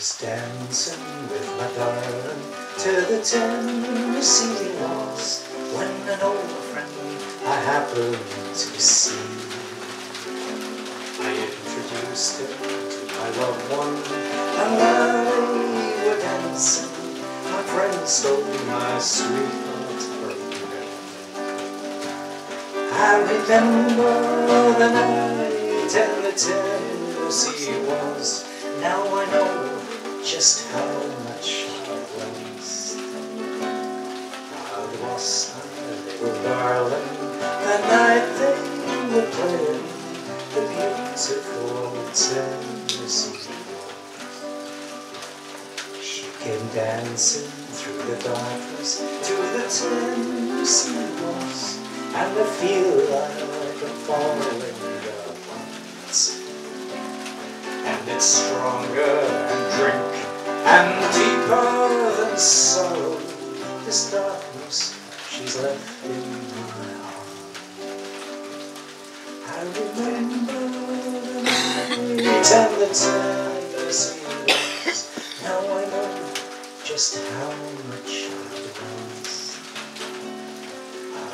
was dancing with my darling to the Tennessee waltz when an old friend I happened to see. I introduced him to my loved one, and while we were dancing, my friend stole my sweetheart's heart. I remember the night and the Tennessee waltz. Now I know just how much I lost. I lost my little darling the night they were playing the beautiful Tennessee. She came dancing through the darkness to the Tennessee waltz, and I feel like I'm falling apart and it's stronger and drink and deeper than sorrow this darkness she's left in me now. I remember the night and the tenderness he was. Now I know just how much I've lost.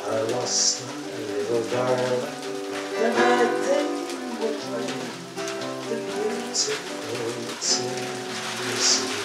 I lost my little darling the night they were playing the beautiful tears.